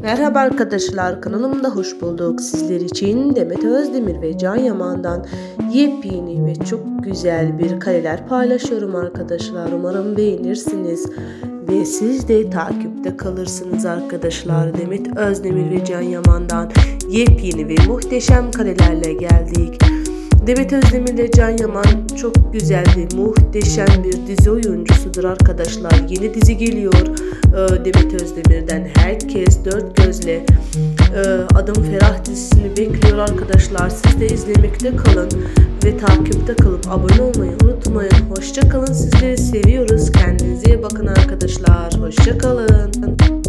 Merhaba arkadaşlar kanalımda hoş bulduk. Sizler için Demet Özdemir ve Can Yaman'dan yepyeni ve çok güzel bir kareler paylaşıyorum arkadaşlar. Umarım beğenirsiniz ve siz de takipte kalırsınız arkadaşlar. Demet Özdemir ve Can Yaman'dan yepyeni ve muhteşem karelerle geldik. Demet Özdemir ile Can Yaman çok güzel ve muhteşem bir dizi oyuncusudur arkadaşlar. Yeni dizi geliyor ee, Demet Özdemir'den. Herkes dört gözle e, Adım Ferah dizisini bekliyor arkadaşlar. Siz de izlemekte kalın ve takipte kalıp abone olmayı unutmayın. Hoşça kalın. Sizleri seviyoruz. Kendinize iyi bakın arkadaşlar. Hoşça kalın.